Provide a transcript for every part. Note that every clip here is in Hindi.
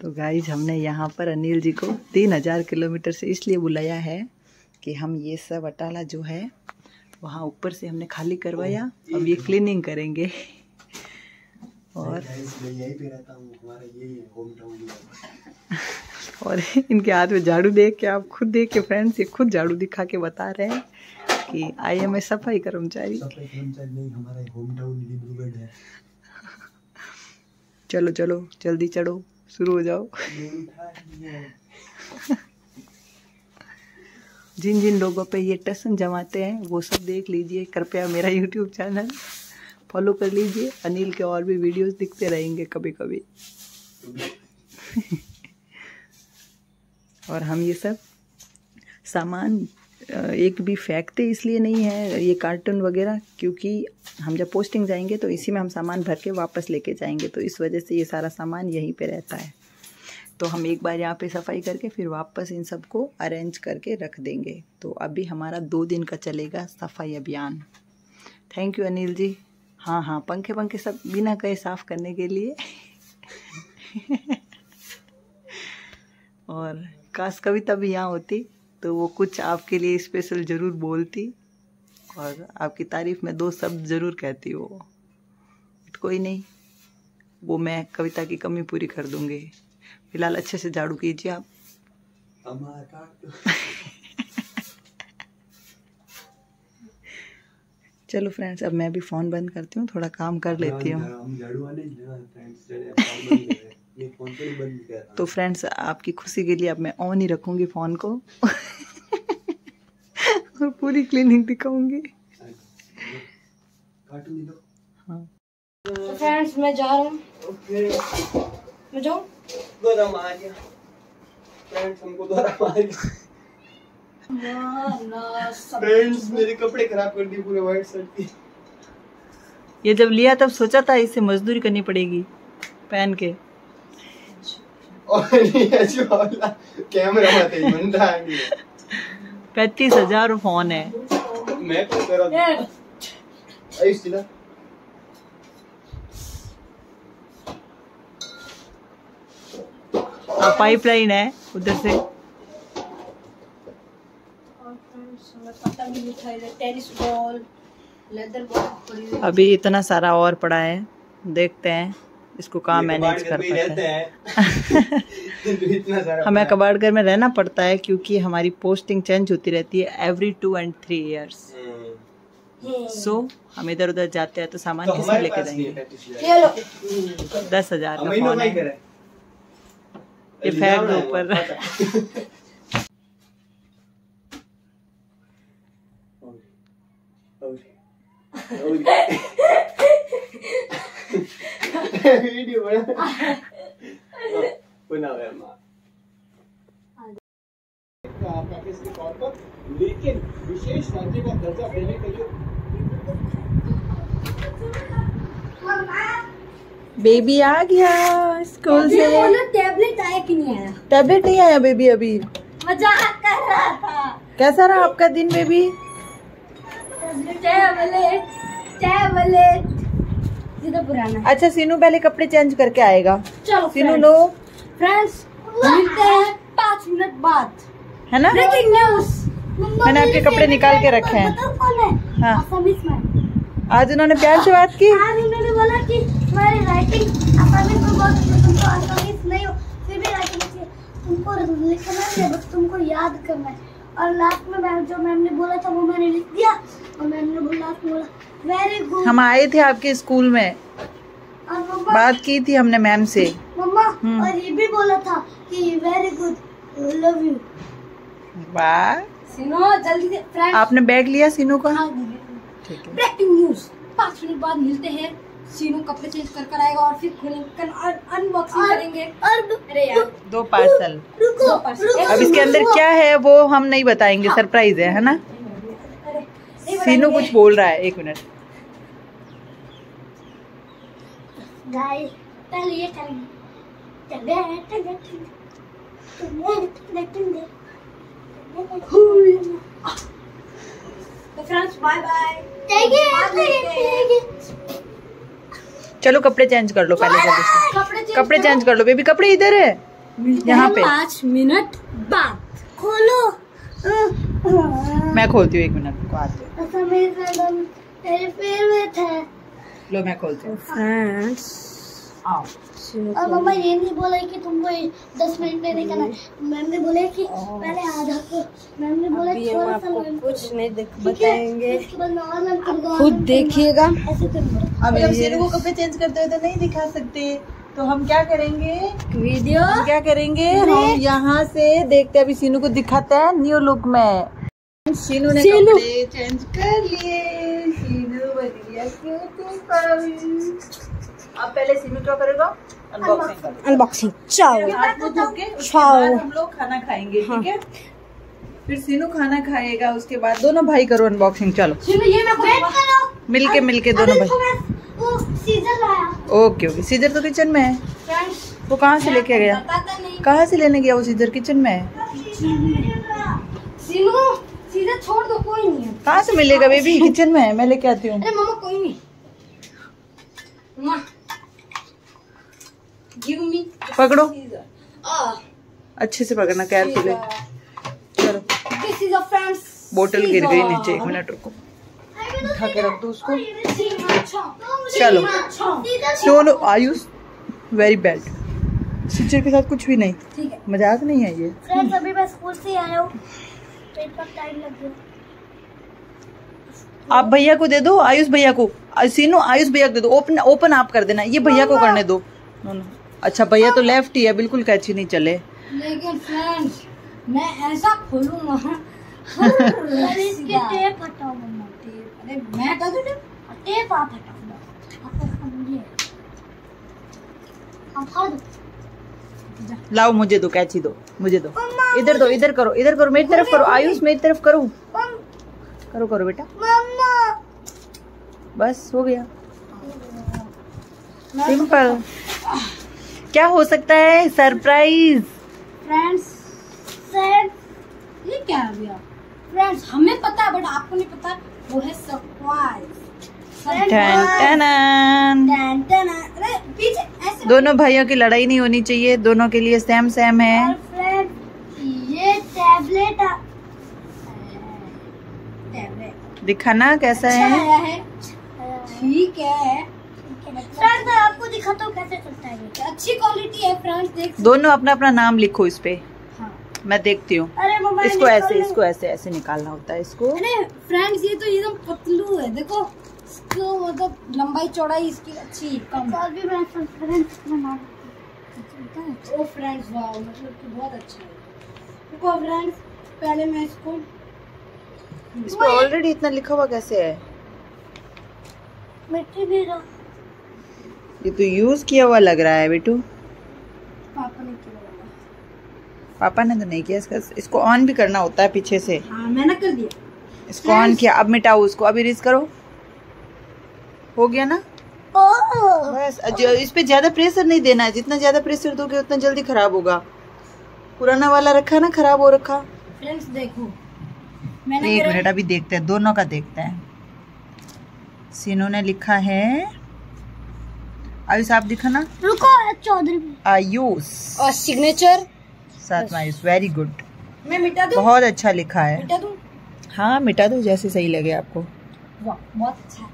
तो गाइज़ हमने यहाँ पर अनिल जी को तीन हज़ार किलोमीटर से इसलिए बुलाया है कि हम ये सब अटाला जो है वहाँ ऊपर से हमने खाली करवाया। अब ये क्लीनिंग करेंगे। और और इनके हाथ में झाड़ू देख के आप खुद देख के फ्रेंड्स ये खुद झाड़ू दिखा के बता रहे हैं कि आई एम ए सफ़ाई कर्मचारी। कर्मचारी चलो चलो जल्दी चढ़ो। शुरू हो जाओ। जिन जिन लोगों पे ये टसन जमाते हैं, वो सब देख लीजिए, कृपया मेरा यूट्यूब चैनल फॉलो कर लीजिए। अनिल के और भी वीडियोस दिखते रहेंगे कभी कभी और हम ये सब सामान एक भी फेंकते इसलिए नहीं है, ये कार्टून वगैरह, क्योंकि हम जब पोस्टिंग जाएँगे तो इसी में हम सामान भर के वापस लेके जाएँगे तो इस वजह से ये सारा सामान यहीं पे रहता है। तो हम एक बार यहाँ पे सफ़ाई करके फिर वापस इन सबको अरेंज करके रख देंगे। तो अभी हमारा दो दिन का चलेगा सफ़ाई अभियान। Thank you Anil ji. हाँ हाँ पंखे पंखे सब बिना कहे साफ़ करने के लिए। और काश कविता भी यहाँ होती। तो वो कुछ आपके लिए स्पेशल ज़रूर बोलती और आपकी तारीफ़ में दो शब्द ज़रूर कहती वो। कोई नहीं वो मैं कविता की कमी पूरी कर दूँगी। फ़िलहाल अच्छे से झाड़ू कीजिए आप। चलो फ्रेंड्स अब मैं भी फ़ोन बंद करती हूँ थोड़ा काम कर लेती हूँ। तो फ्रेंड्स आपकी खुशी के लिए अब मैं ऑन ही रखूँगी फ़ोन को। और पूरी क्लीनिंग दिखाऊँगी। दो हाँ। तो फ्रेंड्स मैं जा रहा हूँ। मैं जाऊँ? दोरा मार दिया फ्रेंड्स हमको दोरा मार दिया फ्रेंड्स मेरे कपड़े खराब कर दिए पूरे व्हाइट शर्ट की। ये जब लिया तब सोचा था इससे मजदूरी करनी पड़ेगी पहन के। कैमरा मत है पैंतीस हज़ार फ़ोन है। मैं तो कर रहा हूँ पाइपलाइन है उधर से। पतंग मिठाई टेनिस बॉल लेदर बॉल पड़ी हुई अभी इतना सारा और पड़ा है देखते हैं। इसको कहाँ मैनेज कर पाते हैं? हैं। इतना सारा हमें कबाड़गर में रहना पड़ता है क्योंकि हमारी पोस्टिंग चेंज होती रहती है every two and three years. So हम इधर उधर जाते हैं तो सामान तो किससे लेके जाएँगे? 35 ये लो दस हज़ार का फ़ोन है। ये फेंक दो ऊपर। वीडियो बना बना हुआ माँ पैकेज के तौर पर लेकिन विशेष राज्य का दर्जा देने के लिए बेबी आ गया स्कूल से। टैबलेट आया कि नहीं आया? टैबलेट नहीं आया बेबी अभी। मज़ाक कर रहा था। कैसा रहा आपका दिन बेबी टैबलेट टैबलेट तो पुराना अच्छा सीनू पहले कपड़े चेंज करके आएगा। चलो सीनू लो फ्रेंड्स मिलते हैं पाँच मिनट बाद। है ना? ब्रेकिंग न्यूज़ मैंने आपके कपड़े निकाल के रखे हैं। हाँ। आज उन्होंने प्यार से बात की। आज उन्होंने बोला कि तुम्हारी राइटिंग असामीज में बहुत तुमको असामीज नहीं हो फिर भी राइटिंग तुमको लिखना है बस तुमको याद करना है। और लास्ट में मैम जो मैम ने बोला था वो मैंने लिख दिया। और मैम ने बोला लास्ट में बोला हम आए थे आपके स्कूल में। बात की थी हमने मैम से। मम्मा हम्म। और ये भी बोला था कि वेरी गुड लव यू वाह सुनो जल्दी से फ्रेंड आपने बैग लिया सीनू का? हाँ ठीक है। ब्रेकिंग न्यूज़ पाँच मिनट बाद मिलते हैं। सीनू कपड़े चेंज कर कर आएगा और फिर खोलेंगे अनबॉक्सिंग करेंगे। अरे यार। दो पार्सल रुको रुको अब इसके अंदर क्या है वो हम नहीं बताएँगे। सरप्राइज़ है है ना? सीनू कुछ बोल रहा है एक मिनट। गाइस पहले ये टगे टगे तो फ्रेंड्स बाय बाय चलो कपड़े चेंज कर लो पहले जल्दी से कपड़े change कपड़े। चेंज कर लो बेबी कपड़े इधर है। यहाँ पे। पाँच मिनट बाद। खोलो। मैं खोलती हूँ एक मिनट को आती हूँ है लो मैं खोलती हूँ। आओ। और मम्मा ये नहीं बोला कि तुमको दस मिनट में निकलना मैम ने बोला कि पहले आधा को मैम ने बोला थोड़ा सा कुछ नहीं देख बताएँगे। खुद देखिएगा। करना अब हम सीनू को कपड़े चेंज करते हुए तो नहीं दिखा सकते। तो हम क्या करेंगे? वीडियो क्या करेंगे? हम यहाँ से देखते अभी सीनू को दिखाते हैं न्यू लुक में। सीनू ने सीनू। कपड़े चेंज कर लिए। सीनू बढ़िया क्यूटी अब पहले सीनू क्या करेगा? अनबॉक्सिंग अनबॉक्सिंग चाओ। उसके बाद हम लोग खाना खाएँगे ठीक है? फिर सीनू खाना खाएगा उसके बाद दोनों भाई करो अनबॉक्सिंग चलो। ये मैं वेट करो मिलके मिलके दोनों भाई। तो वो सीजर लाया। Okay okay. सीजर तो किचन में है। वो कहाँ से लेके गया? कहाँ से लेने गया वो सीजर किचन में है? सीनू छोड़ दो कोई नहीं है। कहाँ से मिलेगा बेबी? किचन में है मैं लेके आती हूँ। अरे मम्मा कोई नहीं। मम्मा। गिव मी पकड़ो। अच्छे से पकड़ना केयरफुली चलो। दिस इज़ अ फ्रेंड्स बोतल गिर गई नीचे एक मिनट रुको। उठा के रख दो उसको। चलो। चलो दोनों आयुष वेरी बैड सीजर के साथ कुछ भी नहीं। मज़ाक नहीं है ये। फ्रेंड्स अभी मैं स्कूल से आया हूँ। आप भैया को दे दो आयुष भैया को। सीनू आयुष भैया को दे दो। ओपन ओपन आप कर देना। ये भैया को करने दो। No, no. अच्छा भैया तो लेफ़्ट ही है बिल्कुल कैची नहीं चले। लेकिन फ्रेंड्स मैं ऐसा खोलूँगा। अरे इसके टेप हटाओ मम्मा अरे मैं हटा दूँ टेप? टेप आप हटाओ। आप फाड़ दो लाओ मुझे दो कैची दो मुझे दो। इधर दो इधर करो इधर करो मेरी तरफ़ करो आयुष मेरी तरफ़ करो। करो करो बेटा। बस हो गया। सिंपल क्या हो सकता है? सरप्राइज़ फ्रेंड्स फ्रेंड्स ये क्या है भैया फ्रेंड्स हमें पता है बट आपको नहीं पता। वो है सरप्राइज़ टन टन अरे पीछे ऐसे दोनों भाइयों की लड़ाई नहीं होनी चाहिए दोनों के लिए सेम सेम है। ये टैबलेट दिखाना कैसा अच्छा है? ठीक है। फ्रेंड मैं आपको दिखाता हूँ कैसे चलता है ये। अच्छी क्वालिटी है फ्रेंड्स देख दोनों अपना अपना नाम लिखो इस पे। हाँ। मैं देखती हूँ। इसको ऐसे इसको ऐसे ऐसे निकालना होता है इसको। अरे फ्रेंड्स ये तो एकदम पतलू है देखो। इसको मतलब लंबाई चौड़ाई इसकी अच्छी कम। और भी मैं फ्रेंड्स बना ओ फ्रेंड्स वाह मतलब कि बहुत अच्छा है। देखो फ्रेंड्स पहले मैं इसको इस पे ऑलरेडी इतना लिखा हुआ कैसे है? मिट्टी भी रहा ये तो यूज़ किया हुआ लग रहा है बेटू। पापा ने किया होगा। पापा ने तो नहीं किया इसका इसको ऑन भी करना होता है पीछे से। हाँ मैंने कर दिया। इसको ऑन किया अब मिटाओ उसको अभी रिस करो। हो गया ना? बस इस पे ज़्यादा प्रेशर नहीं देना है। जितना ज़्यादा प्रेशर दोगे उतना जल्दी खराब होगा। पुराना वाला रखा ना खराब हो रखा? फ्रेंड्स देखो। मैंने एक मिनट अभी देखते हैं दोनों का देखते हैं। सीनू ने लिखा है आयुष आप दिखा ना? रुको चौधरी। आयुष। और सिग्नेचर साथ में आयुष वेरी गुड मैं मिटा दूँ? बहुत अच्छा लिखा है। मिटा दूँ? हाँ मिटा दो जैसे सही लगे आपको। वाह बहुत अच्छा।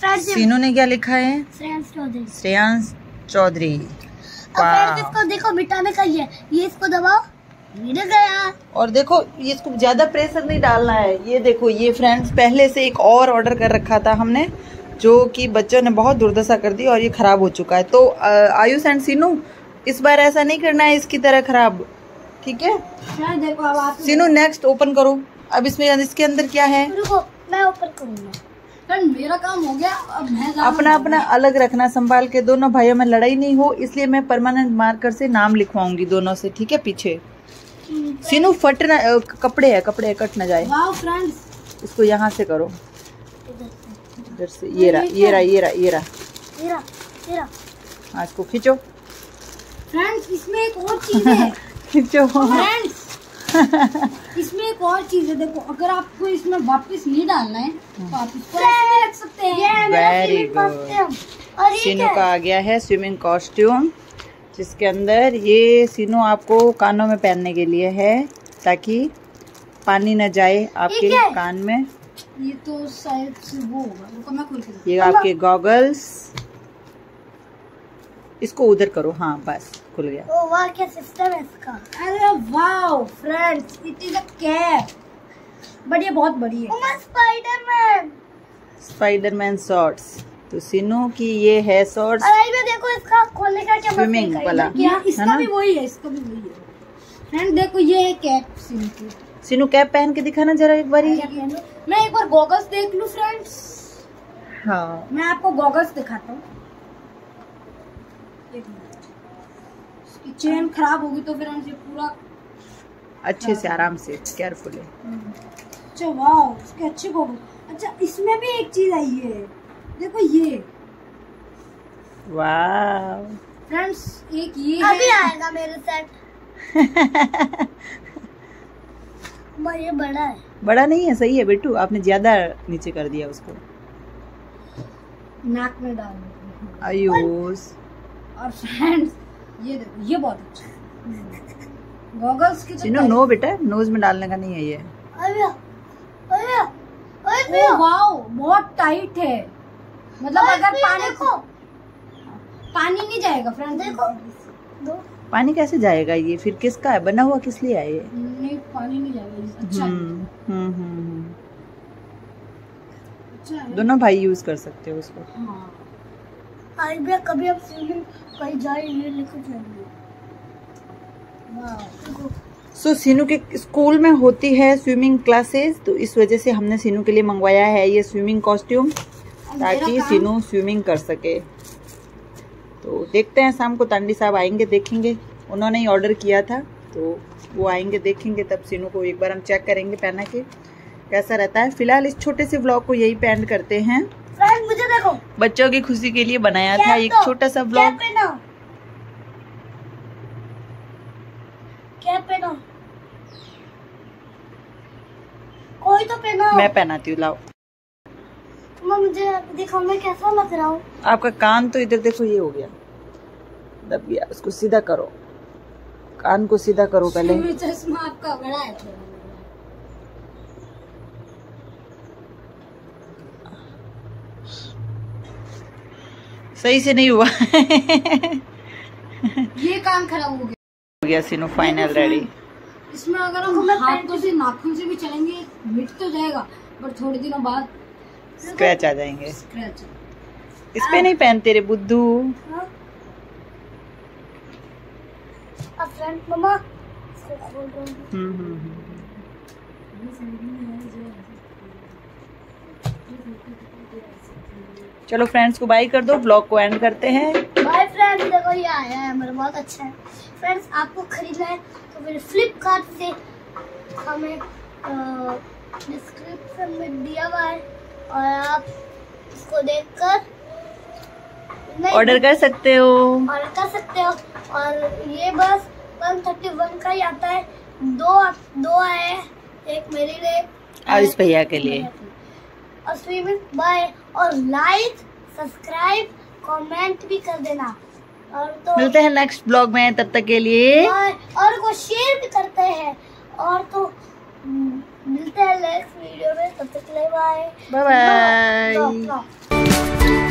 सीनू ने क्या लिखा है? फ्रेंड्स चौधरी। श्रेयांश चौधरी। इसको देखो मिटाने का ये ये इसको दबाओ मिट गया। और देखो ये इसको ज़्यादा प्रेशर नहीं डालना है। ये देखो ये फ्रेंड्स पहले से एक और ऑर्डर कर रखा था हमने जो कि बच्चों ने बहुत दुर्दशा कर दी और ये खराब हो चुका है। तो आयुष एंड सीनू इस बार ऐसा नहीं करना है इसकी तरह खराब। ठीक है? देखो अब आप सीनू नेक्स्ट ओपन करो। अब इसमें इसके अंदर क्या है? रुको मैं ओपन करूँगा। मेरा काम हो गया अब मैं अपना अपना अलग रखना संभाल के दोनों भाइयों में लड़ाई नहीं हो इसलिए मैं परमानेंट मार्कर से नाम लिखवाऊँगी दोनों से ठीक है पीछे। सीनू फट ना कपड़े है कपड़े है, कट ना जाए। फ्रेंड्स इसको यहाँ से करो। इधर से। ये रहा ये रहा ये रहा ये रहा। हाँ इसको खींचो। फ्रेंड्स इसमें एक और चीज़ है। खींचो। फ्रेंड्स इसमें एक और चीज़ है देखो अगर आपको इसमें वापस नहीं डालना है तो आप इसको ऐसे रख सकते हैं। costume। और सीनू का आ गया है स्विमिंग कॉस्ट्यूम जिसके अंदर ये सीनू आपको कानों में पहनने के लिए है ताकि पानी न जाए आपके कान में। ये तो शायद वो होगा। रुको मैं। ये आपके गॉगल्स इसको उधर करो। हाँ बस खुल गया। ओ वाह क्या सिस्टम है इसका? अरे wow friends it is a cap but ये बहुत बड़ी है। उमा स्पाइडरमैन स्पाइडरमैन शॉर्ट्स तो सीनू की ये है शॉर्ट्स और ये देखो इसका खोलने का क्या है? वाला। क्या? है इसका भी वही है इसका भी वही है। फ्रेंड देखो ये है कैप सिम की। सीनू कैप पहन के दिखाना जरा एक बारी। मैं एक बार गॉगल्स देख लूँ फ्रेंड्स हाँ। मैं आपको गॉगल्स दिखाता हूँ। एक मिनट इसकी चेन खराब होगी तो फ्रेंड्स ये पूरा अच्छे से आराम से केयरफुली अच्छा वाओ इसके अच्छे गॉगल्स अच्छा इसमें भी एक चीज़ आई है। देखो ये। वाह फ्रेंड्स एक ये अभी है आएगा मेरे सेट ये बड़ा है। बड़ा नहीं है सही है बेटू। आपने ज़्यादा नीचे कर दिया उसको। नाक में डालने के आयुष। और फ्रेंड्स ये देखो ये बहुत अच्छा है। गॉगल्स की तो सीनू नो बेटा नोज़ में डालने का नहीं है ये। अरे अरे अरे। वाओ बहुत टाइट है। मतलब अगर पानी देखो। पानी नहीं जाएगा फ्रेंड्स देखो। दो। पानी कैसे जाएगा ये? फिर किसका है? बना हुआ किस लिए है ये? नहीं पानी नहीं जाएगा अच्छा हम्म हम्म हम्म, हम्म। अच्छा है। दोनों भाई यूज़ कर सकते हो उसको। हाँ। आज भी कभी हम स्विमिंग कहीं लेकर जाएँगे। सो सीनू के स्कूल में होती है स्विमिंग क्लासेस तो इस वजह से हमने सीनू के लिए मंगवाया है ये स्विमिंग कॉस्ट्यूम ताकि सीनू स्विमिंग कर सके। तो देखते हैं शाम को तांडी साहब आएँगे देखेंगे। उन्होंने ही ऑर्डर किया था तो वो आएँगे देखेंगे तब सीनू को एक बार हम चेक करेंगे पहना के। कैसा रहता है? फ़िलहाल इस छोटे से ब्लॉग को यही पेंड करते हैं। मुझे देखो। बच्चों की खुशी के लिए बनाया था एक छोटा सा पहनो। कोई तो पहनो। मैं पहनाती हूँ लाओ। मुझे दिखाओ मैं कैसा लग रहा हूँ? आपका कान तो इधर देखो ये हो गया। दब गया उसको सीधा करो। कान को सीधा करो पहले। चश्मा आपका बड़ा है थोड़ा सही से नहीं हुआ। ये काम खराब हो गया। हो गया सीनो फाइनल रेडी इसमें अगर हम हाथों से नाखून से भी चलेंगे मिट तो जाएगा पर थोड़े दिनों बाद स्क्रैच आ जाएँगे। स्क्रैच इस पे नहीं पहनते रे बुद्धू? अब फ्रेंड मम्मा हूँ। हम्म, हम्म, हम्म। चलो फ्रेंड्स को बाय कर दो ब्लॉग को एंड करते हैं। बाय फ्रेंड्स देखो ये आया है मेरा बहुत अच्छा है। फ्रेंड्स आपको खरीदना है तो फिर फ्लिपकार्ट से हमें डिस्क्रिप्शन में दिया हुआ है और आप इसको देखकर ऑर्डर कर सकते हो। ऑर्डर कर सकते हो। और ये बस 131 का ही आता है। दो दो आए एक मेरे लिए और इस भैया के लिए। और स्विमिंग बाय और लाइक सब्सक्राइब कमेंट भी कर देना। और तो मिलते हैं नेक्स्ट ब्लॉग में तब तक के लिए। और को शेयर भी करते हैं। और तो हम्म, मिलते हैं नेक्स्ट वीडियो में तब तक के लिए बाय बाय बाय बाय